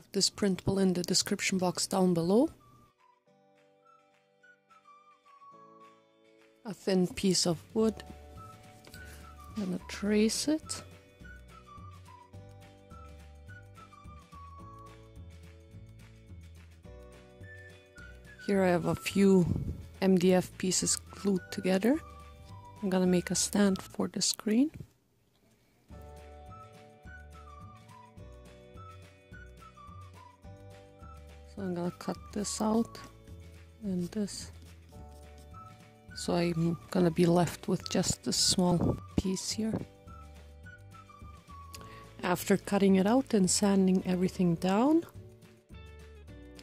have this printable in the description box down below. A thin piece of wood. I'm gonna trace it. Here I have a few MDF pieces glued together. I'm gonna make a stand for the screen. So I'm gonna cut this out and this. So I'm gonna be left with just this small piece here. After cutting it out and sanding everything down,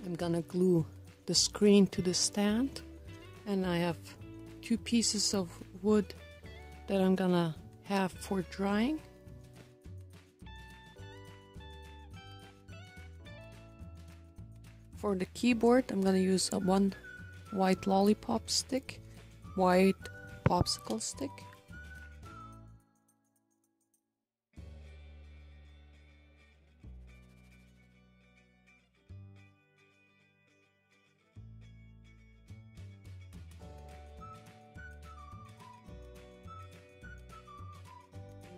I'm gonna glue the screen to the stand and I have two pieces of wood that I'm gonna have for drying. For the keyboard I'm gonna use a one white lollipop stick, white popsicle stick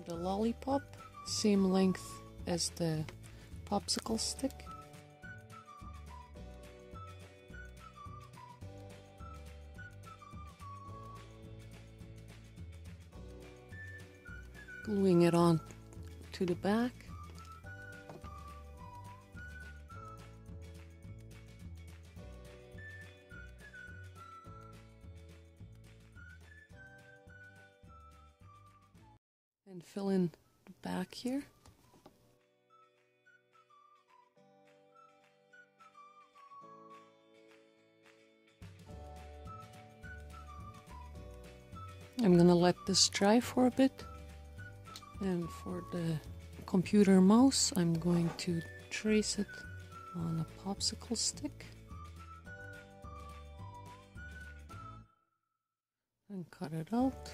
the lollipop, same length as the popsicle stick. Gluing it on to the back. and fill in the back here. I'm gonna let this dry for a bit and for the computer mouse I'm going to trace it on a popsicle stick and cut it out.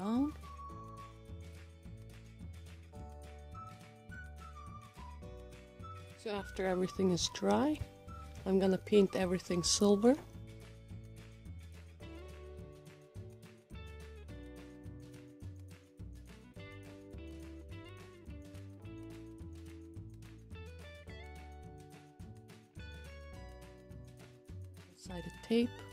down. So after everything is dry, I'm gonna paint everything silver. Tape.